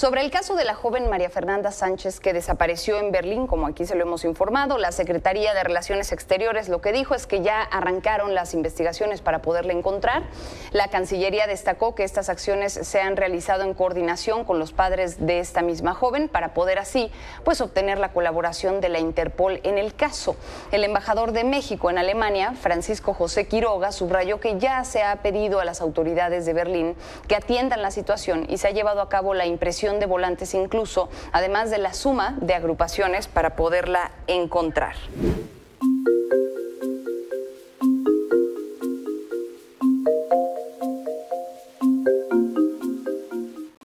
Sobre el caso de la joven María Fernanda Sánchez que desapareció en Berlín, como aquí se lo hemos informado, la Secretaría de Relaciones Exteriores lo que dijo es que ya arrancaron las investigaciones para poderla encontrar. La Cancillería destacó que estas acciones se han realizado en coordinación con los padres de esta misma joven para poder así pues obtener la colaboración de la Interpol en el caso. El embajador de México en Alemania, Francisco José Quiroga, subrayó que ya se ha pedido a las autoridades de Berlín que atiendan la situación y se ha llevado a cabo la impresión de volantes incluso, además de la suma de agrupaciones para poderla encontrar.